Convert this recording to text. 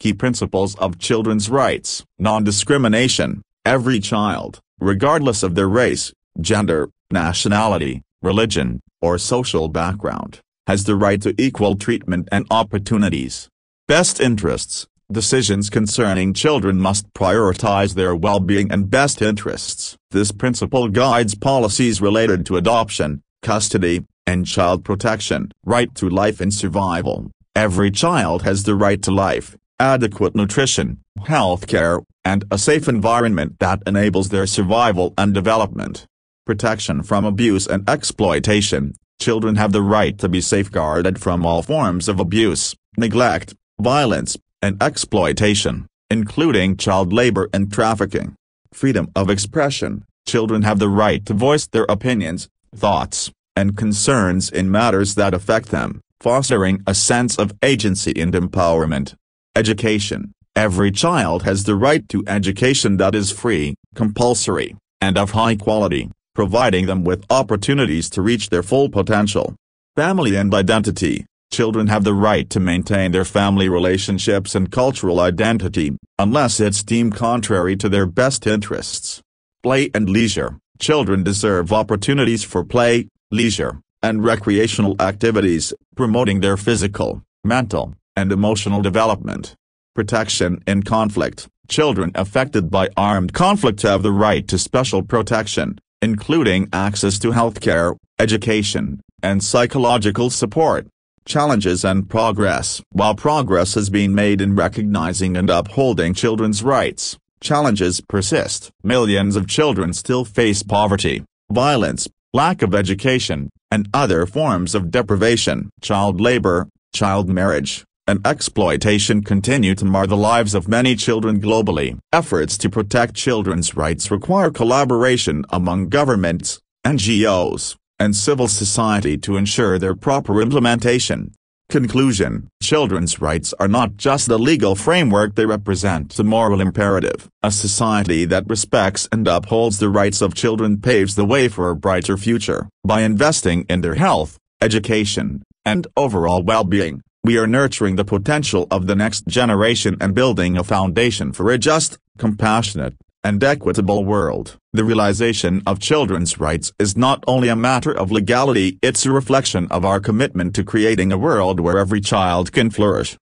Key principles of children's rights. Non-discrimination. Every child, regardless of their race, gender, nationality, religion, or social background, has the right to equal treatment and opportunities. Best interests. Decisions concerning children must prioritize their well-being and best interests. This principle guides policies related to adoption, custody, and child protection. Right to life and survival. Every child has the right to life, adequate nutrition, health care, and a safe environment that enables their survival and development. Protection from abuse and exploitation. Children have the right to be safeguarded from all forms of abuse, neglect, violence, and exploitation, including child labor and trafficking. Freedom of expression. Children have the right to voice their opinions, thoughts, and concerns in matters that affect them, fostering a sense of agency and empowerment. Education. Every child has the right to education that is free, compulsory, and of high quality, providing them with opportunities to reach their full potential. Family and identity. Children have the right to maintain their family relationships and cultural identity, unless it's deemed contrary to their best interests. Play and leisure. Children deserve opportunities for play, leisure, and recreational activities, promoting their physical, mental, and emotional development. Protection in conflict. Children affected by armed conflict have the right to special protection, including access to healthcare, education, and psychological support challenges and progress. While progress has been made in recognizing and upholding children's rights, challenges persist. Millions of children still face poverty, violence, lack of education, and other forms of deprivation. Child labor, child marriage, and exploitation continue to mar the lives of many children globally. Efforts to protect children's rights require collaboration among governments, NGOs, and civil society to ensure their proper implementation. Conclusion Children's rights are not just the legal framework they represent a moral imperative. A society that respects and upholds the rights of children paves the way for a brighter future. By investing in their health, education, and overall well-being, we are nurturing the potential of the next generation and building a foundation for a just, compassionate, and equitable world. The realization of children's rights is not only a matter of legality it's a reflection of our commitment to creating a world where every child can flourish.